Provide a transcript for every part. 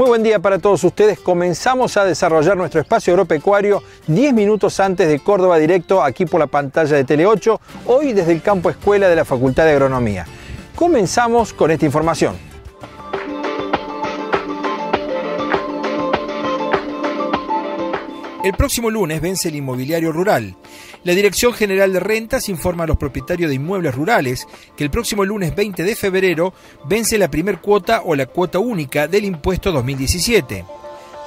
Muy buen día para todos ustedes. Comenzamos a desarrollar nuestro espacio agropecuario 10 minutos antes de Córdoba Directo, aquí por la pantalla de Tele 8, hoy desde el campo escuela de la Facultad de Agronomía. Comenzamos con esta información. El próximo lunes vence el inmobiliario rural. La Dirección General de Rentas informa a los propietarios de inmuebles rurales que el próximo lunes 20 de febrero vence la primer cuota o la cuota única del impuesto 2017.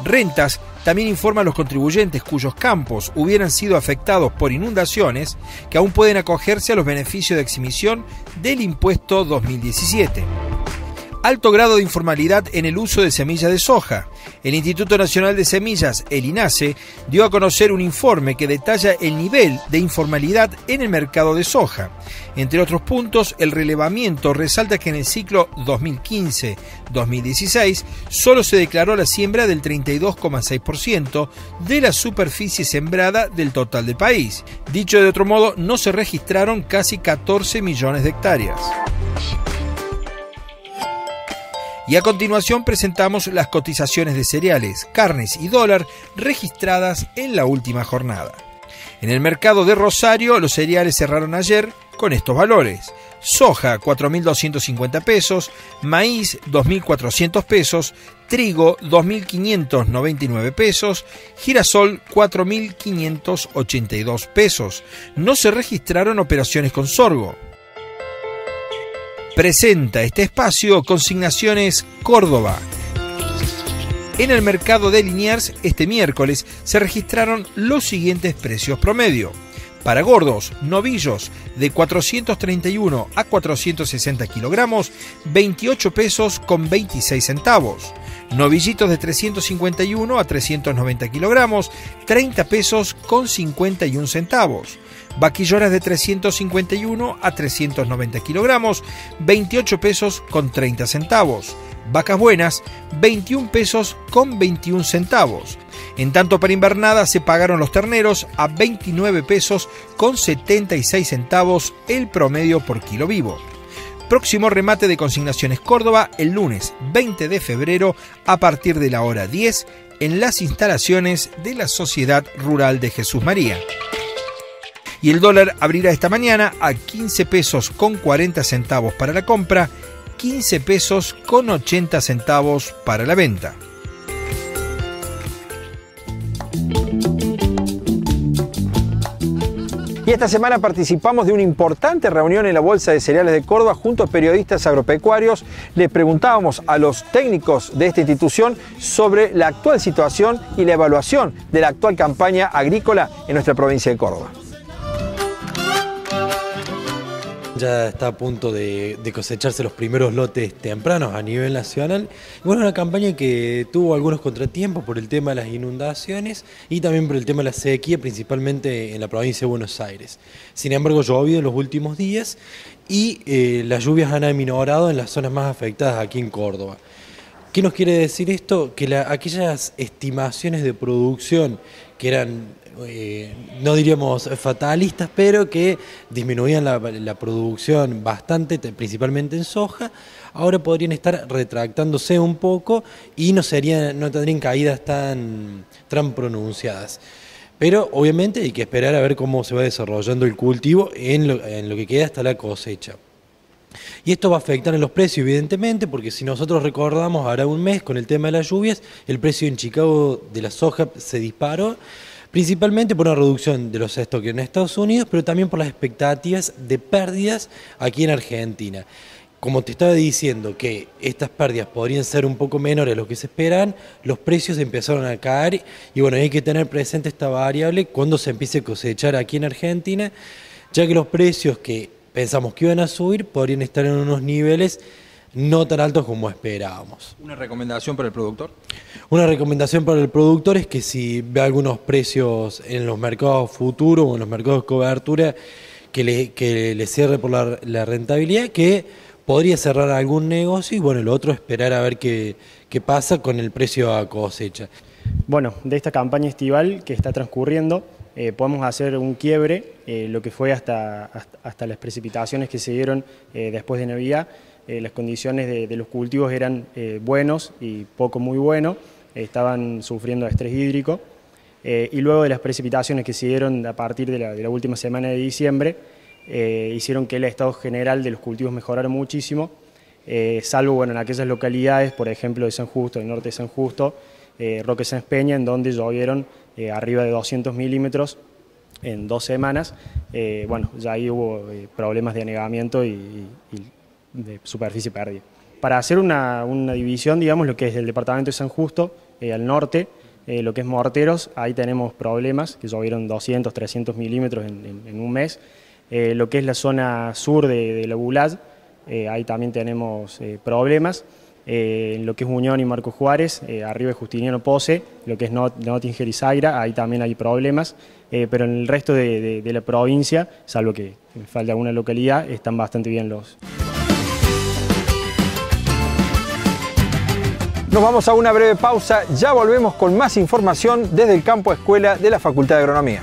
Rentas también informa a los contribuyentes cuyos campos hubieran sido afectados por inundaciones que aún pueden acogerse a los beneficios de exhibición del impuesto 2017 alto grado de informalidad en el uso de semillas de soja. El Instituto Nacional de Semillas, el INASE, dio a conocer un informe que detalla el nivel de informalidad en el mercado de soja. Entre otros puntos, el relevamiento resalta que en el ciclo 2015-2016 solo se declaró la siembra del 32,6% de la superficie sembrada del total del país. Dicho de otro modo, no se registraron casi 14 millones de hectáreas. Y a continuación presentamos las cotizaciones de cereales, carnes y dólar registradas en la última jornada. En el mercado de Rosario los cereales cerraron ayer con estos valores. Soja 4.250 pesos, maíz 2.400 pesos, trigo 2.599 pesos, girasol 4.582 pesos. No se registraron operaciones con sorgo presenta este espacio Consignaciones Córdoba. En el mercado de Liniers este miércoles se registraron los siguientes precios promedio. Para gordos, novillos de 431 a 460 kilogramos, 28 pesos con 26 centavos. Novillitos de 351 a 390 kilogramos, 30 pesos con 51 centavos. Vaquillonas de 351 a 390 kilogramos, 28 pesos con 30 centavos. Vacas buenas, 21 pesos con 21 centavos. En tanto para invernada se pagaron los terneros a 29 pesos con 76 centavos el promedio por kilo vivo. Próximo remate de consignaciones Córdoba el lunes 20 de febrero a partir de la hora 10 en las instalaciones de la Sociedad Rural de Jesús María y el dólar abrirá esta mañana a 15 pesos con 40 centavos para la compra, 15 pesos con 80 centavos para la venta. Esta semana participamos de una importante reunión en la Bolsa de Cereales de Córdoba junto a periodistas agropecuarios. Le preguntábamos a los técnicos de esta institución sobre la actual situación y la evaluación de la actual campaña agrícola en nuestra provincia de Córdoba. Ya está a punto de, cosecharse los primeros lotes tempranos a nivel nacional. Bueno, una campaña que tuvo algunos contratiempos por el tema de las inundaciones y también por el tema de la sequía, principalmente en la provincia de Buenos Aires. Sin embargo, llovido en los últimos días y eh, las lluvias han aminorado en las zonas más afectadas aquí en Córdoba. ¿Qué nos quiere decir esto? Que aquellas estimaciones de producción que eran eh, no diríamos fatalistas, pero que disminuían la, producción bastante, principalmente en soja, ahora podrían estar retractándose un poco y no, serían, no tendrían caídas tan, tan pronunciadas. Pero obviamente hay que esperar a ver cómo se va desarrollando el cultivo en lo, en lo que queda hasta la cosecha. Y esto va a afectar en los precios, evidentemente, porque si nosotros recordamos, ahora un mes con el tema de las lluvias, el precio en Chicago de la soja se disparó principalmente por una reducción de los stocks en Estados Unidos, pero también por las expectativas de pérdidas aquí en Argentina. Como te estaba diciendo que estas pérdidas podrían ser un poco menores a lo que se esperan, los precios empezaron a caer y bueno, hay que tener presente esta variable cuando se empiece a cosechar aquí en Argentina, ya que los precios que pensamos que iban a subir podrían estar en unos niveles no tan altos como esperábamos. ¿Una recomendación para el productor? Una recomendación para el productor es que si ve algunos precios en los mercados futuros o en los mercados de cobertura que le, que le cierre por la, rentabilidad, que podría cerrar algún negocio y bueno, lo otro esperar a ver qué, qué pasa con el precio a cosecha. Bueno, de esta campaña estival que está transcurriendo, eh, podemos hacer un quiebre, eh, lo que fue hasta, hasta, las precipitaciones que se dieron eh, después de Navidad, las condiciones de, los cultivos eran buenos y poco muy buenos, estaban sufriendo estrés hídrico. y luego de las precipitaciones que se dieron a partir de la, última semana de diciembre, hicieron que el estado general de los cultivos mejorara muchísimo, salvo bueno, en aquellas localidades, por ejemplo de San Justo, el norte de San Justo, Roque San Peña, en donde llovieron arriba de 200 milímetros en dos semanas, eh, bueno, ya ahí hubo eh, problemas de anegamiento y, de superficie pérdida. Para hacer una, división, digamos, lo que es el departamento de San Justo, eh, al norte, lo que es Morteros, ahí tenemos problemas, que llovieron 200, 300 milímetros en, un mes. lo que es la zona sur de, la Bulaz, ahí también tenemos problemas. En lo que es Unión y Marco Juárez, arriba de Justiniano Pose, lo que es Nottinger y Zaira, ahí también hay problemas. Eh, pero en el resto de, la provincia, salvo que falta alguna localidad, están bastante bien los... Nos vamos a una breve pausa, ya volvemos con más información desde el campo escuela de la Facultad de Agronomía.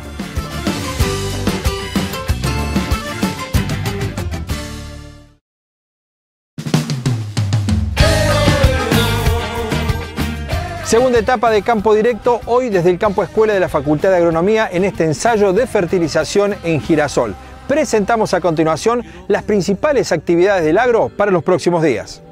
Segunda etapa de campo directo, hoy desde el campo escuela de la Facultad de Agronomía en este ensayo de fertilización en girasol. Presentamos a continuación las principales actividades del agro para los próximos días.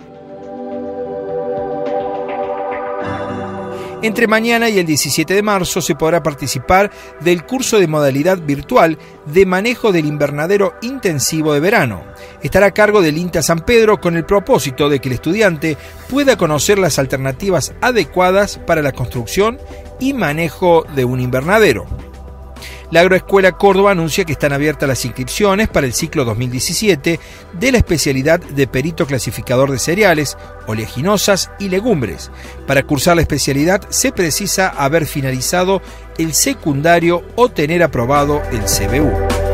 Entre mañana y el 17 de marzo se podrá participar del curso de modalidad virtual de manejo del invernadero intensivo de verano. Estará a cargo del INTA San Pedro con el propósito de que el estudiante pueda conocer las alternativas adecuadas para la construcción y manejo de un invernadero. La Agroescuela Córdoba anuncia que están abiertas las inscripciones para el ciclo 2017 de la especialidad de perito clasificador de cereales, oleaginosas y legumbres. Para cursar la especialidad se precisa haber finalizado el secundario o tener aprobado el CBU.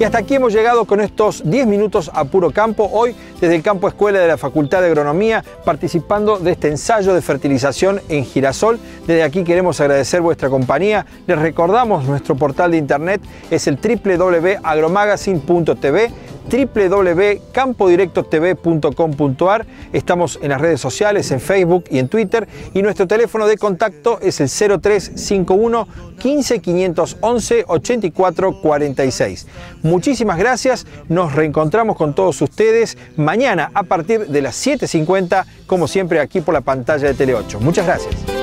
Y hasta aquí hemos llegado con estos 10 minutos a puro campo, hoy desde el campo escuela de la Facultad de Agronomía, participando de este ensayo de fertilización en girasol. Desde aquí queremos agradecer vuestra compañía. Les recordamos nuestro portal de internet es el www.agromagazine.tv www.campodirectotv.com.ar. Estamos en las redes sociales, en Facebook y en Twitter. Y nuestro teléfono de contacto es el 0351 15 511 84 46. Muchísimas gracias. Nos reencontramos con todos ustedes mañana a partir de las 7.50, como siempre aquí por la pantalla de Tele 8. Muchas gracias.